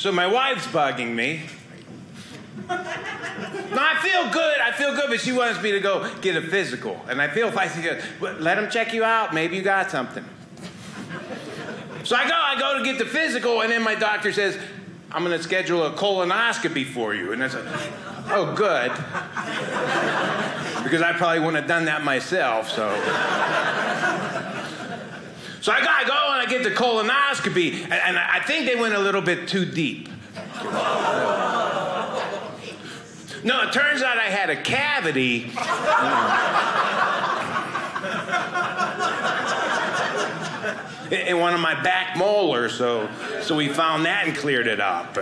So my wife's bugging me. No, I feel good. I feel good, but she wants me to go get a physical. And I feel I say, let them check you out, maybe you got something. So I go, I go to get the physical, and then my doctor says, I'm going to schedule a colonoscopy for you. And I said, oh, good. Because I probably wouldn't have done that myself, so. So I got, I go and I get the colonoscopy, and, and I think they went a little bit too deep. No, it turns out I had a cavity. in one of my back molars, so so we found that and cleared it up.